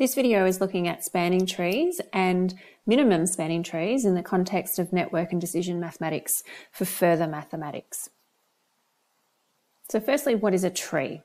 This video is looking at spanning trees and minimum spanning trees in the context of network and decision mathematics for further mathematics. So firstly, what is a tree?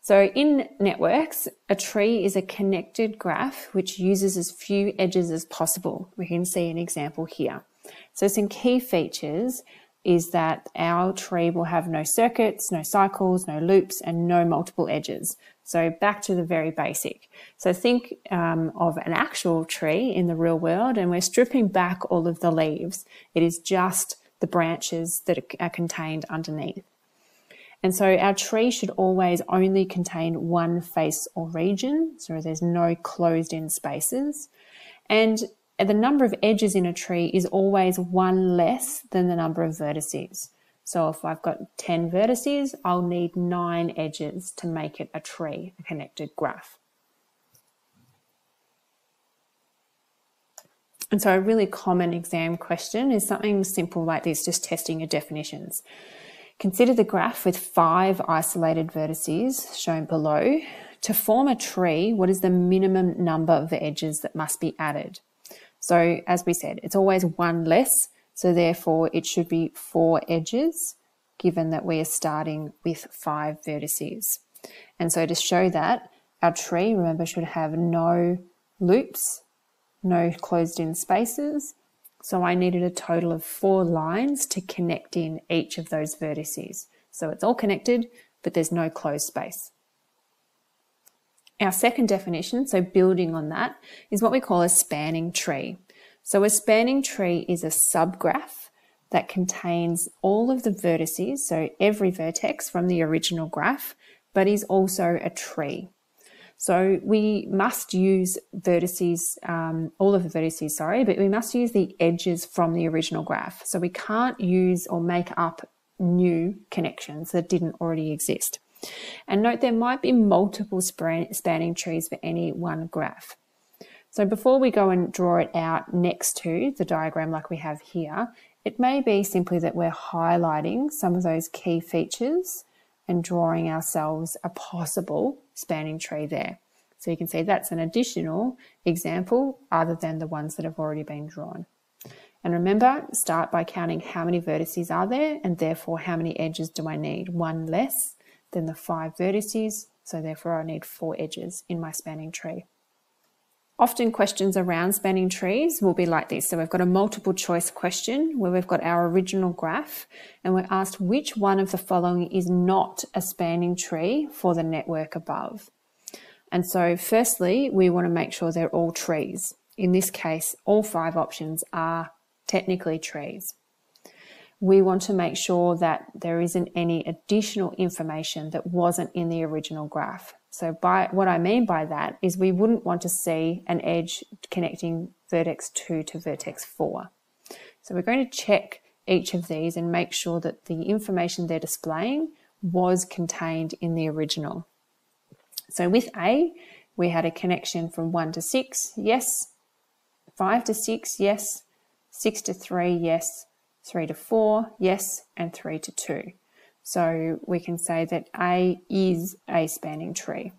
So in networks, a tree is a connected graph which uses as few edges as possible. We can see an example here. So some key features is that our tree will have no circuits, no cycles, no loops, and no multiple edges. So back to the very basic. So think um, of an actual tree in the real world, and we're stripping back all of the leaves. It is just the branches that are contained underneath. And so our tree should always only contain one face or region, so there's no closed in spaces. And the number of edges in a tree is always one less than the number of vertices. So if I've got 10 vertices, I'll need nine edges to make it a tree, a connected graph. And so a really common exam question is something simple like this, just testing your definitions. Consider the graph with five isolated vertices shown below. To form a tree, what is the minimum number of edges that must be added? So as we said, it's always one less. So therefore it should be four edges given that we are starting with five vertices. And so to show that, our tree, remember, should have no loops, no closed in spaces. So I needed a total of four lines to connect in each of those vertices. So it's all connected, but there's no closed space. Our second definition, so building on that, is what we call a spanning tree. So a spanning tree is a subgraph that contains all of the vertices, so every vertex from the original graph, but is also a tree. So we must use vertices, um, all of the vertices, sorry, but we must use the edges from the original graph. So we can't use or make up new connections that didn't already exist. And note there might be multiple spanning trees for any one graph. So before we go and draw it out next to the diagram like we have here, it may be simply that we're highlighting some of those key features and drawing ourselves a possible spanning tree there. So you can see that's an additional example other than the ones that have already been drawn. And remember, start by counting how many vertices are there and therefore how many edges do I need? One less than the five vertices, so therefore I need four edges in my spanning tree. Often questions around spanning trees will be like this. So we've got a multiple choice question where we've got our original graph and we're asked which one of the following is not a spanning tree for the network above. And so firstly, we want to make sure they're all trees. In this case, all five options are technically trees we want to make sure that there isn't any additional information that wasn't in the original graph. So by what I mean by that is we wouldn't want to see an edge connecting vertex 2 to vertex 4. So we're going to check each of these and make sure that the information they're displaying was contained in the original. So with A, we had a connection from 1 to 6, yes. 5 to 6, yes. 6 to 3, yes. 3 to 4, yes, and 3 to 2. So we can say that A is a spanning tree.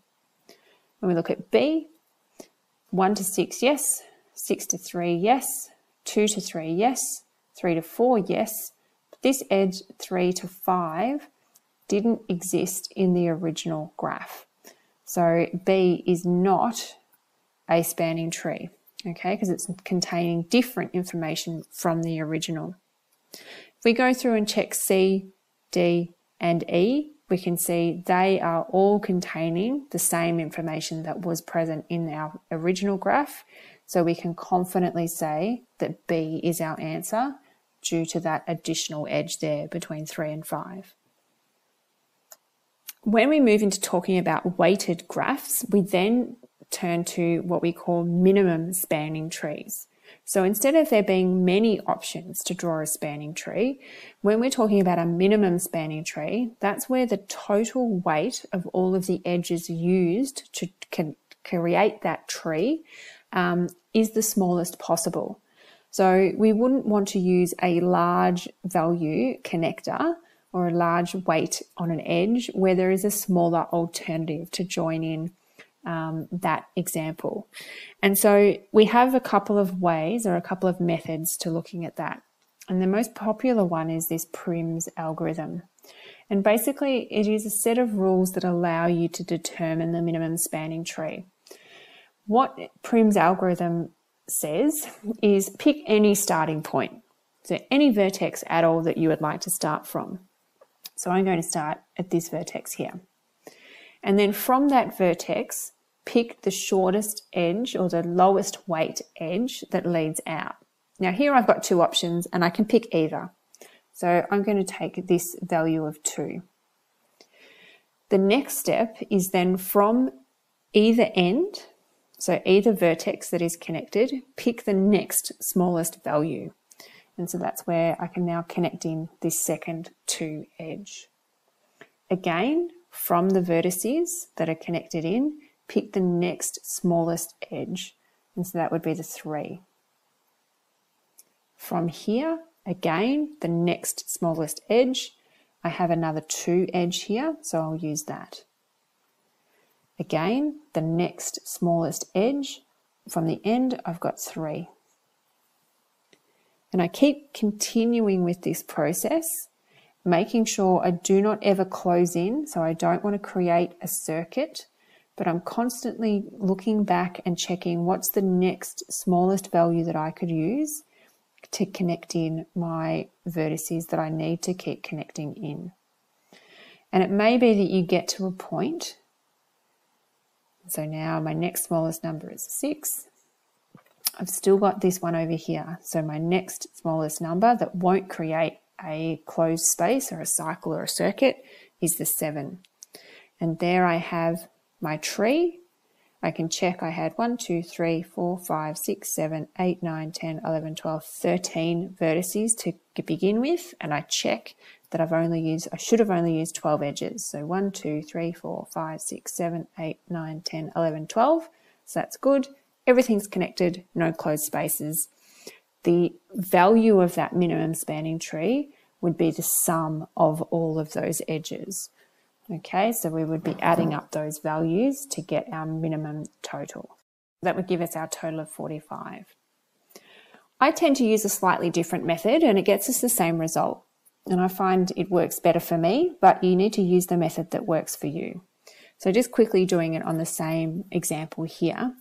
When we look at B, 1 to 6, yes, 6 to 3, yes, 2 to 3, yes, 3 to 4, yes. This edge 3 to 5 didn't exist in the original graph. So B is not a spanning tree, okay, because it's containing different information from the original. If we go through and check C, D, and E, we can see they are all containing the same information that was present in our original graph. So we can confidently say that B is our answer due to that additional edge there between 3 and 5. When we move into talking about weighted graphs, we then turn to what we call minimum spanning trees. So instead of there being many options to draw a spanning tree, when we're talking about a minimum spanning tree, that's where the total weight of all of the edges used to create that tree um, is the smallest possible. So we wouldn't want to use a large value connector or a large weight on an edge where there is a smaller alternative to join in um, that example. And so we have a couple of ways or a couple of methods to looking at that. And the most popular one is this Prim's algorithm. And basically, it is a set of rules that allow you to determine the minimum spanning tree. What Prim's algorithm says is pick any starting point. So any vertex at all that you would like to start from. So I'm going to start at this vertex here. And then from that vertex, pick the shortest edge or the lowest weight edge that leads out. Now here I've got two options and I can pick either. So I'm going to take this value of 2. The next step is then from either end, so either vertex that is connected, pick the next smallest value. And so that's where I can now connect in this second 2 edge. Again, from the vertices that are connected in, pick the next smallest edge. And so that would be the 3. From here, again, the next smallest edge, I have another 2 edge here, so I'll use that. Again, the next smallest edge, from the end, I've got 3. And I keep continuing with this process, making sure I do not ever close in, so I don't want to create a circuit but I'm constantly looking back and checking what's the next smallest value that I could use to connect in my vertices that I need to keep connecting in. And it may be that you get to a point. So now my next smallest number is 6. I've still got this one over here. So my next smallest number that won't create a closed space or a cycle or a circuit is the 7. And there I have my tree. I can check I had 1, 2, 3, 4, 5, 6, 7, 8, 9, 10, 11, 12, 13 vertices to begin with. And I check that I've only used, I should have only used 12 edges. So 1, 2, 3, 4, 5, 6, 7, 8, 9, 10, 11, 12. So that's good. Everything's connected, no closed spaces. The value of that minimum spanning tree would be the sum of all of those edges. Okay, so we would be adding up those values to get our minimum total. That would give us our total of 45. I tend to use a slightly different method and it gets us the same result. And I find it works better for me, but you need to use the method that works for you. So just quickly doing it on the same example here.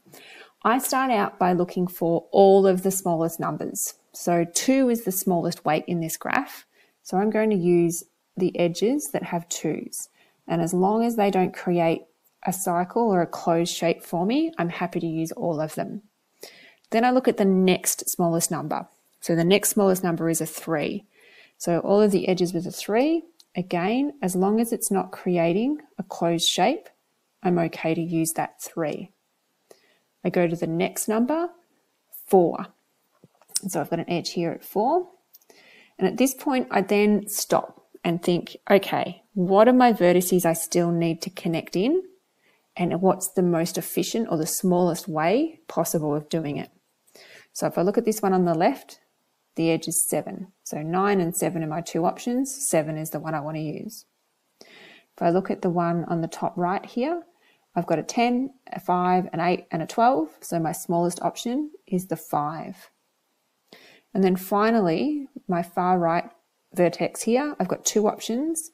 I start out by looking for all of the smallest numbers. So 2 is the smallest weight in this graph. So I'm going to use the edges that have 2's. And as long as they don't create a cycle or a closed shape for me, I'm happy to use all of them. Then I look at the next smallest number. So the next smallest number is a 3. So all of the edges with a 3, again, as long as it's not creating a closed shape, I'm okay to use that 3. I go to the next number, 4. So I've got an edge here at 4. And at this point, I then stop and think, okay, what are my vertices I still need to connect in? And what's the most efficient or the smallest way possible of doing it? So if I look at this one on the left, the edge is 7. So 9 and 7 are my two options. 7 is the one I want to use. If I look at the one on the top right here, I've got a 10, a 5, an 8, and a 12. So my smallest option is the 5. And then finally, my far right vertex here, I've got two options.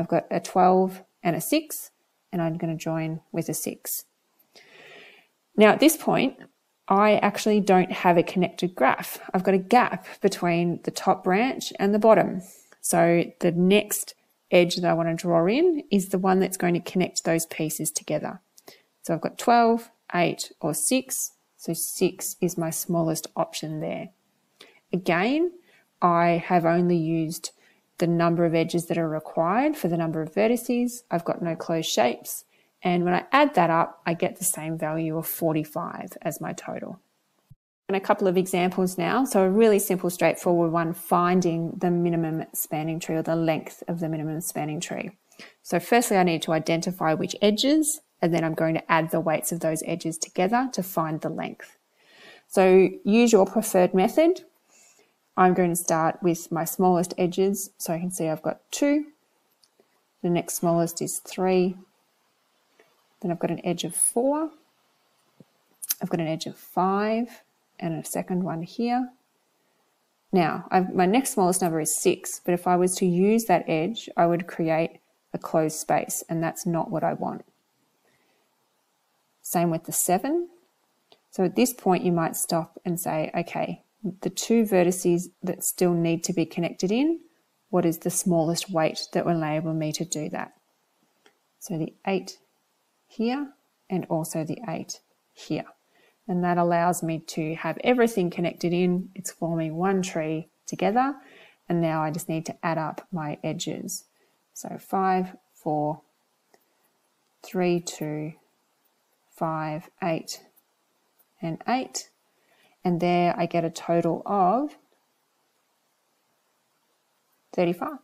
I've got a 12 and a 6, and I'm going to join with a 6. Now at this point, I actually don't have a connected graph. I've got a gap between the top branch and the bottom. So the next edge that I want to draw in is the one that's going to connect those pieces together. So I've got 12, 8 or 6. So 6 is my smallest option there. Again, I have only used the number of edges that are required for the number of vertices. I've got no closed shapes. And when I add that up, I get the same value of 45 as my total. And a couple of examples now. So a really simple, straightforward one, finding the minimum spanning tree or the length of the minimum spanning tree. So firstly, I need to identify which edges, and then I'm going to add the weights of those edges together to find the length. So use your preferred method. I'm going to start with my smallest edges. So I can see I've got two. The next smallest is three. Then I've got an edge of 4. I've got an edge of 5 and a second one here. Now, I've, my next smallest number is 6, but if I was to use that edge, I would create a closed space, and that's not what I want. Same with the 7. So at this point, you might stop and say, okay, the two vertices that still need to be connected in, what is the smallest weight that will enable me to do that? So the 8 here and also the 8 here. And that allows me to have everything connected in. It's forming one tree together. And now I just need to add up my edges. So 5, 4, 3, 2, 5, 8, and 8. And there I get a total of 35.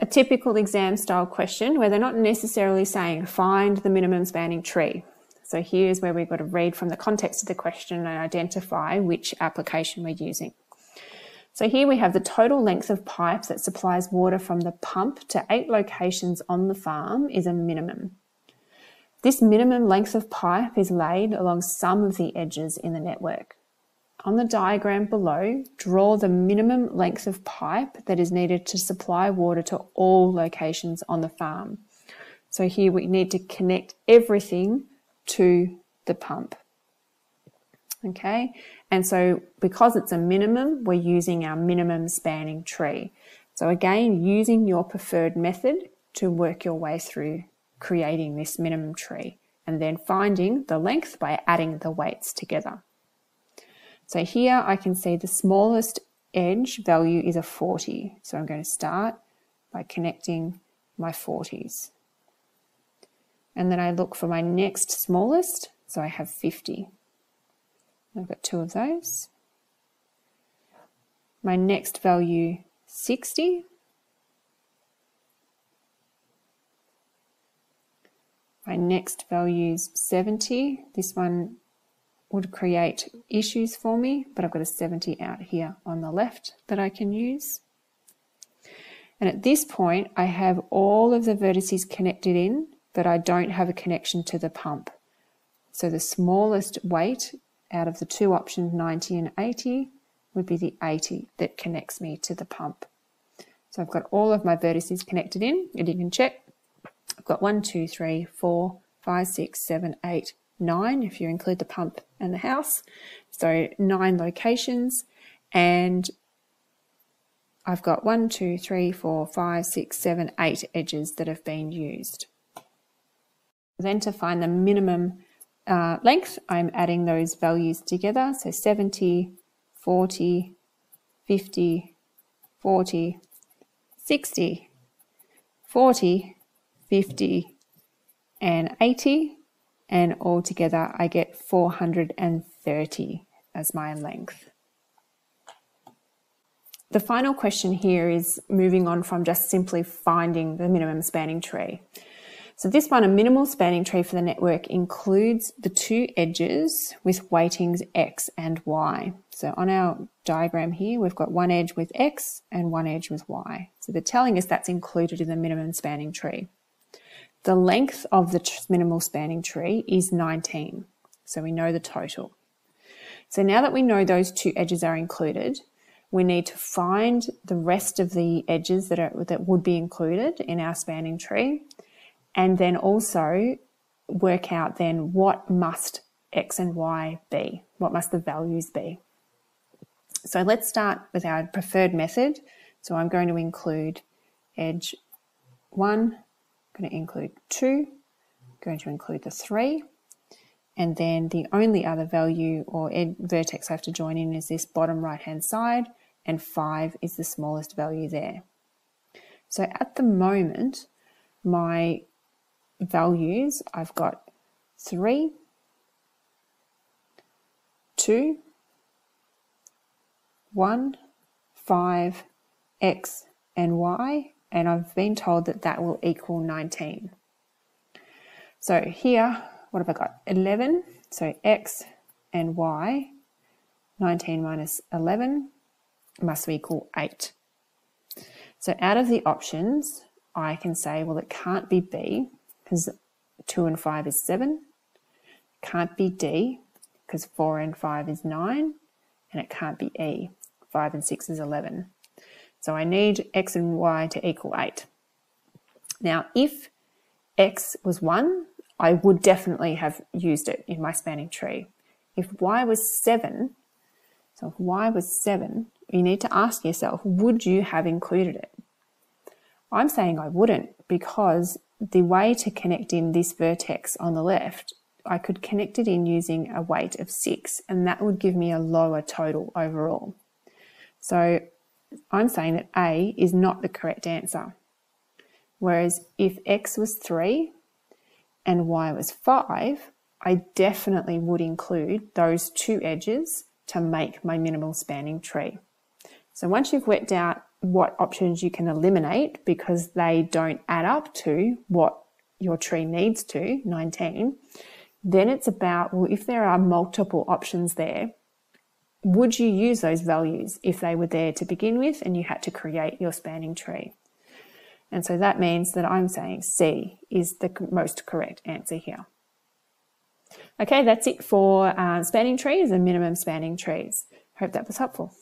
A typical exam style question where they're not necessarily saying find the minimum spanning tree. So here's where we've got to read from the context of the question and identify which application we're using. So here we have the total length of pipe that supplies water from the pump to eight locations on the farm is a minimum. This minimum length of pipe is laid along some of the edges in the network. On the diagram below, draw the minimum length of pipe that is needed to supply water to all locations on the farm. So here we need to connect everything to the pump. Okay, and so because it's a minimum, we're using our minimum spanning tree. So again, using your preferred method to work your way through creating this minimum tree and then finding the length by adding the weights together. So here I can see the smallest edge value is a 40. So I'm going to start by connecting my 40s. And then I look for my next smallest, so I have 50. I've got two of those. My next value, 60. My next value is 70. This one would create issues for me, but I've got a 70 out here on the left that I can use. And at this point, I have all of the vertices connected in, but I don't have a connection to the pump. So the smallest weight out of the two options, 90 and 80, would be the 80 that connects me to the pump. So I've got all of my vertices connected in, and you can check. I've got one, two, three, four, five, six, seven, eight, nine, if you include the pump and the house. So nine locations, and I've got one, two, three, four, five, six, seven, eight edges that have been used. Then to find the minimum uh, length, I'm adding those values together. So 70, 40, 50, 40, 60, 40, 50, and 80. And altogether, I get 430 as my length. The final question here is moving on from just simply finding the minimum spanning tree. So this one, a minimal spanning tree for the network includes the two edges with weightings X and Y. So on our diagram here, we've got one edge with X and one edge with Y. So they're telling us that's included in the minimum spanning tree. The length of the minimal spanning tree is 19. So we know the total. So now that we know those two edges are included, we need to find the rest of the edges that, are, that would be included in our spanning tree and then also work out then what must X and Y be? What must the values be? So let's start with our preferred method. So I'm going to include edge one, going to include two, I'm going to include the three, and then the only other value or vertex I have to join in is this bottom right hand side, and five is the smallest value there. So at the moment, my values, I've got 3, 2, 1, 5, x and y, and I've been told that that will equal 19. So here, what have I got? 11, so x and y, 19 minus 11 must equal 8. So out of the options, I can say, well, it can't be B because 2 and 5 is 7. Can't be D because 4 and 5 is 9. And it can't be E. 5 and 6 is 11. So I need X and Y to equal 8. Now, if X was 1, I would definitely have used it in my spanning tree. If Y was 7, so if Y was 7, you need to ask yourself, would you have included it? I'm saying I wouldn't because the way to connect in this vertex on the left, I could connect it in using a weight of 6 and that would give me a lower total overall. So I'm saying that A is not the correct answer. Whereas if X was 3 and Y was 5, I definitely would include those two edges to make my minimal spanning tree. So once you've worked out what options you can eliminate because they don't add up to what your tree needs to, 19, then it's about, well, if there are multiple options there, would you use those values if they were there to begin with and you had to create your spanning tree? And so that means that I'm saying C is the most correct answer here. Okay, that's it for uh, spanning trees and minimum spanning trees. Hope that was helpful.